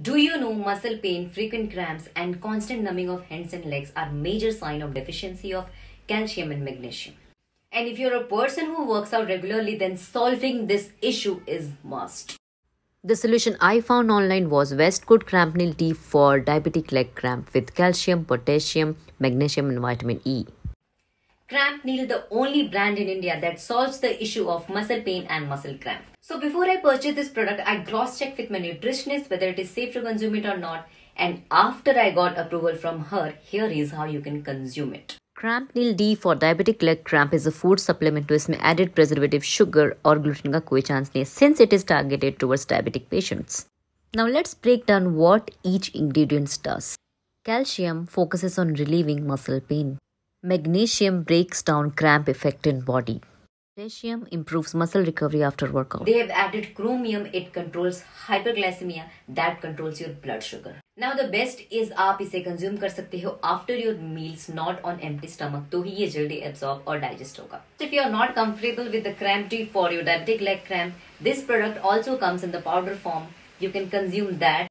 Do you know muscle pain, frequent cramps, and constant numbing of hands and legs are major sign of deficiency of calcium and magnesium? And if you're a person who works out regularly, then solving this issue is must. The solution I found online was West-Coast Crampnil D for diabetic leg cramp with calcium, potassium, magnesium, and vitamin E. Crampnil the only brand in India that solves the issue of muscle pain and muscle cramp. So before I purchase this product, I cross checked with my nutritionist whether it is safe to consume it or not. And after I got approval from her, here is how you can consume it. Crampnil D for diabetic leg cramp is a food supplement to इसमें added preservative sugar or gluten का कोई chance नहीं since it is targeted towards diabetic patients. Now let's break down what each ingredient does. Calcium focuses on relieving muscle pain. Magnesium breaks down cramp effect in body. Potassium improves muscle recovery after workout. They have added chromium. It controls hyperglycemia. That controls your blood sugar. Now the best is आप इसे consume कर सकते हो after your meals not on empty stomach तो ही ये जल्दी absorb और डाइजेस्ट होगा if you are not comfortable with the cramp tea for your diabetic leg cramp this product also comes in the powder form you can consume that